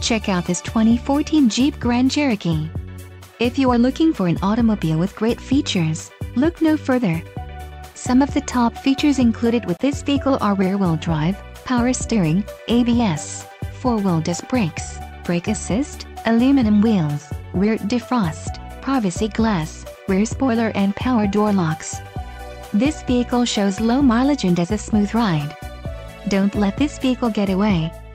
Check out this 2014 Jeep Grand Cherokee. If you are looking for an automobile with great features, look no further. Some of the top features included with this vehicle are rear-wheel drive, power steering, ABS, four-wheel disc brakes, brake assist, aluminum wheels, rear defrost, privacy glass, rear spoiler and power door locks. This vehicle shows low mileage and has a smooth ride. Don't let this vehicle get away,